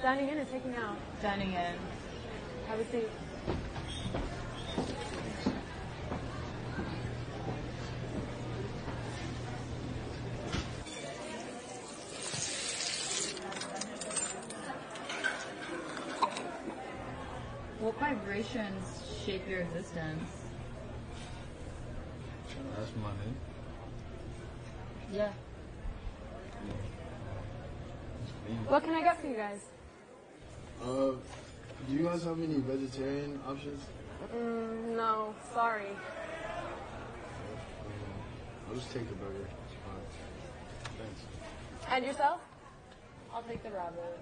Dining in or taking out? Dining in. Have a seat. What vibrations shape your existence? That's money. Yeah. What can I get for you guys? Do you guys have any vegetarian options? Mm, no, sorry. I'll just take the burger. Thanks. And yourself? I'll take the rabbit.